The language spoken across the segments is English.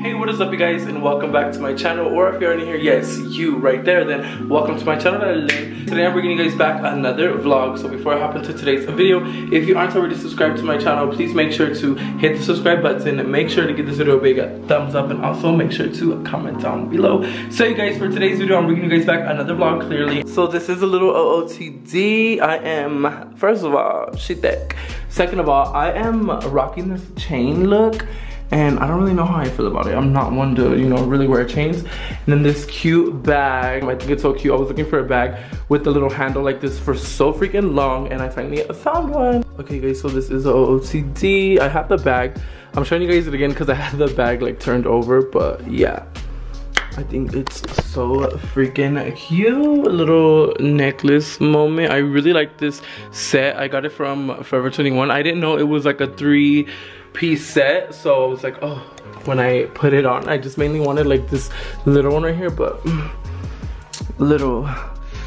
Hey, what is up you guys and welcome back to my channel or if you're new here, yes, you right there, then welcome to my channel. Today I'm bringing you guys back another vlog. So before I hop into today's video, if you aren't already subscribed to my channel, please make sure to hit the subscribe button, make sure to give this video a big thumbs up and also make sure to comment down below. So you guys, for today's video, I'm bringing you guys back another vlog clearly. So this is a little OOTD. I am, first of all, she thick. Second of all, I am rocking this chain look and I don't really know how I feel about it. I'm not one to, you know, really wear chains. And then this cute bag, I think it's so cute. I was looking for a bag with a little handle like this for so freaking long and I finally found one. Okay guys, so this is a OOTD. I have the bag. I'm showing you guys it again because I had the bag like turned over, but yeah. I think it's so freaking cute. Little necklace moment. I really like this set. I got it from Forever 21. I didn't know it was like a three piece set so I was like oh. When I put it on I just mainly wanted like this little one right here but little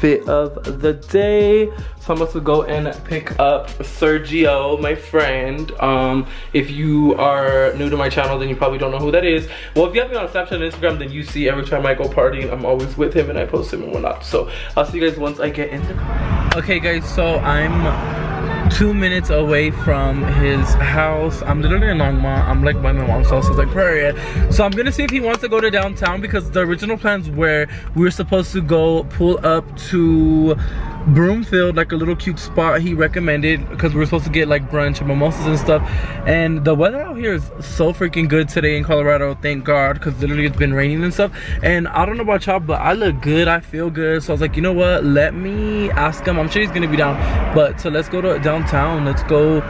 fit of the day. So I'm about to go and pick up Sergio my friend. Um if you are new to my channel then you probably don't know who that is. Well if you have me on Snapchat and Instagram then you see every time I go partying I'm always with him and I post him and whatnot. So I'll see you guys once I get in the car. Okay guys so I'm two minutes away from his house. I'm literally in Longmont. I'm like by my mom's house. I was like, period. So I'm gonna see if he wants to go to downtown because the original plans were we were supposed to go pull up to Broomfield, like a little cute spot he recommended because we were supposed to get like brunch and mimosas and stuff. And the weather out here is so freaking good today in Colorado, thank God, because literally it's been raining and stuff. And I don't know about y'all, but I look good, I feel good. So I was like, you know what, let me ask him. I'm sure he's gonna be down. But so let's go to downtown. Let's go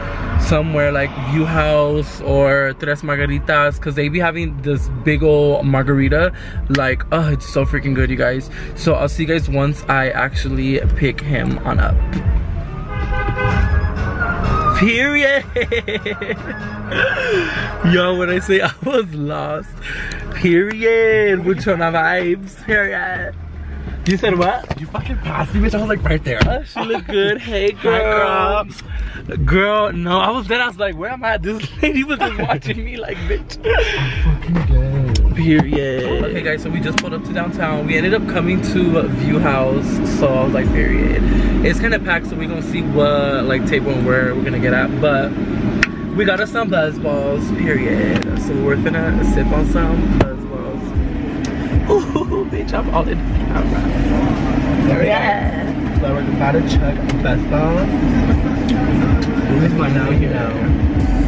somewhere like View House or Tres Margaritas because they be having this big old margarita. Like, oh, it's so freaking good, you guys. So I'll see you guys once I actually pick him on up. Period. Yo, when I say I was lost, period. Of vibes? Period. You said what? You fucking passed me, bitch. I was like right there. Oh, she look good. Hey, girl. Hi, girl, no, I was there. I was like, where am I? This lady was just watching me like, bitch. fucking dead. Period. Okay, guys, so we just pulled up to downtown. We ended up coming to View House, so I was like, period. It's kind of packed, so we're gonna see what like table and where we're gonna get at. But we got us some buzz balls, period. So we're gonna sip on some buzz balls. Ooh, bitch, I'm all in the camera. Period. So we're about to chug balls. Who's my now you know?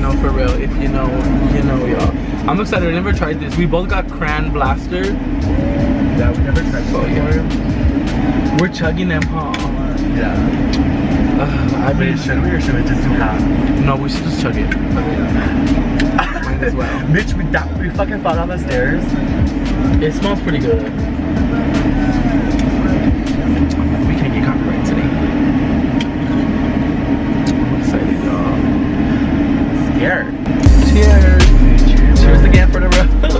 No, for real. If you know, you know, y'all. I'm excited. I never tried this. We both got Cran Blaster. Yeah, we never tried so, yeah. We're chugging them, huh? Yeah. Uh, I mean, should we or should we just do half? No, we should just chug it. Might as well. Bitch, we, that, we fucking fell down the stairs. It smells pretty good. We can't get copyright today. I'm excited, y'all. Scared. Cheers. Cheers again for the road.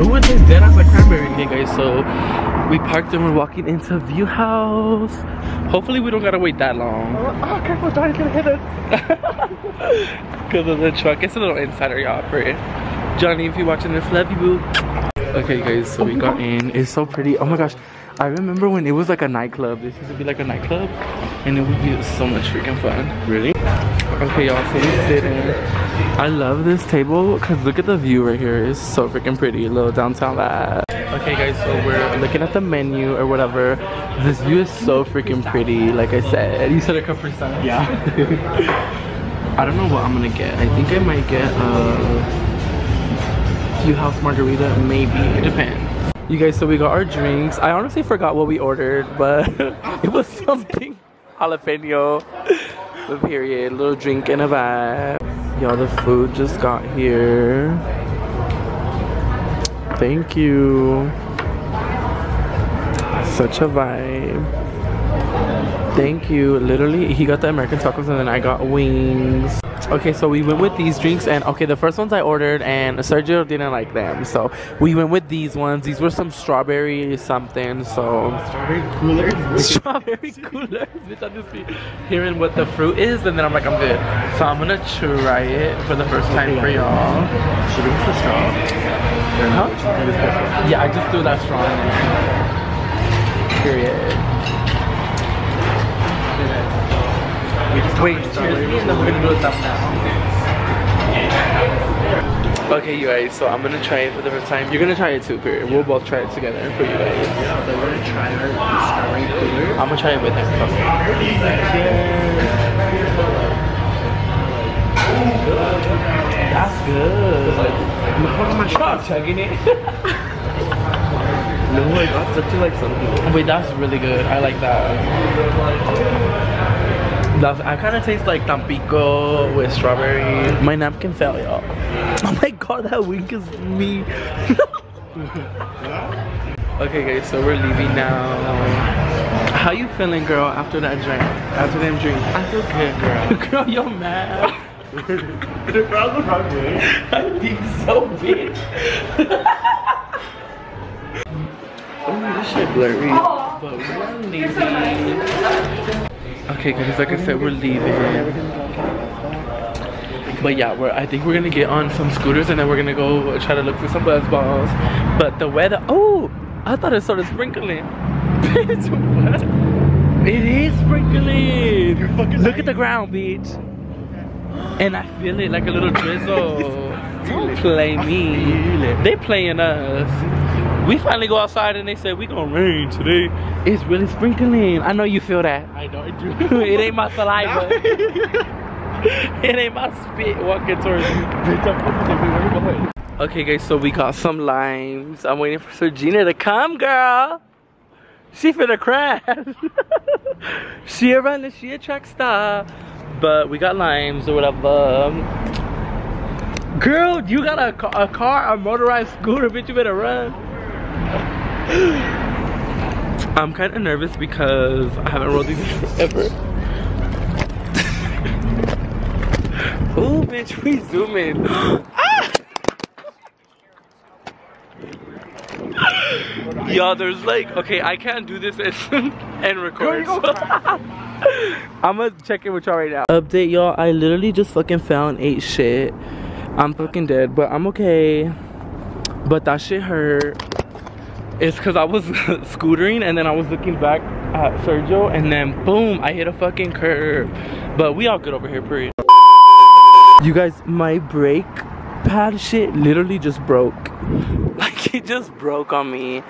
It tastes dead as like cranberry. Okay guys, so we parked and we're walking into View House. Hopefully we don't gotta wait that long. Oh, ah, careful, Johnny's gonna hit us. Because of the truck. It's a little insider y'all for it. Johnny, if you're watching this, love you boo. Okay guys, so we got in. It's so pretty. Oh my gosh. I remember when it was like a nightclub. This used to be like a nightclub. And it would be so much freaking fun. Really? Okay, y'all, so we sit in. I love this table because look at the view right here. It's so freaking pretty. A little downtown vibe. Okay, guys, so we're looking at the menu or whatever. This view is so freaking pretty. Like I said, you said a couple percent. Yeah. I don't know what I'm gonna get. I think I might get a View House margarita. Maybe it depends. You guys, so we got our drinks. I honestly forgot what we ordered, but it was something jalapeno. But period, little drink and a vibe. Y'all, the food just got here. Thank you. Such a vibe. Thank you. Literally, he got the American tacos and then I got wings. Okay, so we went with these drinks and okay, the first ones I ordered and Sergio didn't like them. So we went with these ones. These were some strawberry something. So Strawberry coolers. strawberry coolers. Bitch, I'm just be hearing what the fruit is and then I'm like, I'm good. So I'm gonna try it for the first time for y'all. Should we use the straw? Huh? Yeah, I just threw that straw in there. Period. Wait, cheers me and then we're gonna do a thumbnail. Okay, you guys, so I'm gonna try it for the first time. You're gonna try it too, period. We'll both try it together for you guys. So we're gonna try our strawberry cooler. I'm gonna try it with him. That's good. Look at my Stop chugging it. No, I got such a like something. Wait, that's really good. I like that. That's, I kind of taste like Tampico with strawberry. My napkin fell, y'all. Oh my god, that wink is me. okay, guys, so we're leaving now. How you feeling, girl, after that drink? After them drinks? I feel good, girl. girl, you're mad. Did it round the wrong way? I think so, bitch. Oh, this shit blurry. but we're leaving. Okay, guys, like I said, we're leaving. But yeah, we're I think we're gonna get on some scooters and then we're gonna go try to look for some buzz balls. But the weather oh I thought it started sprinkling. It is sprinkling. Look at the ground, bitch. And I feel it like a little drizzle. Don't play me. They playing us. We finally go outside and they said we gonna rain today. It's really sprinkling. I know you feel that. I know I do. it ain't my saliva. it ain't my spit walking towards you. Bitch, I'm fucking everywhere you going. Okay, guys, so we got some limes. I'm waiting for Sergina to come, girl. She finna crash. she a runner, she a track star. But we got limes or whatever. Girl, you got a, a car, a motorized scooter, bitch, you better run. I'm kind of nervous because I haven't rolled these ever. Ooh, bitch, we zooming. Ah! Y'all, there's like, okay, I can't do this and, record. I'm gonna check it with y'all right now. Update, y'all. I literally just fucking fell and ate shit. I'm fucking dead, but I'm okay. But that shit hurt. It's because I was scootering and then I was looking back at Sergio and then boom, I hit a fucking curb. But we all good over here, period. You guys, my brake pad shit literally just broke. Like it just broke on me.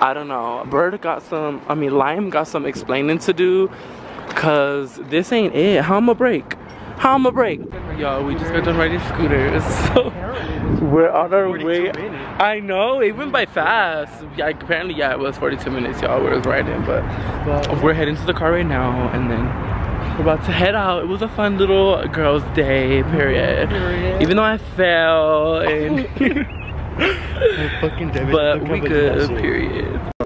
I don't know. Bird got some, I mean, Lime got some explaining to do. Cause this ain't it. How I'ma brake? How I'ma brake? Y'all, we just got done riding scooters. So we're on our way. minutes. I know, it went by fast. Yeah, apparently, yeah, it was 42 minutes, y'all, it was riding. But we're heading to the car right now and then we're about to head out. It was a fun little girls' day, period. Period. Even though I fell and I'm fucking dead. but we how big that good, period.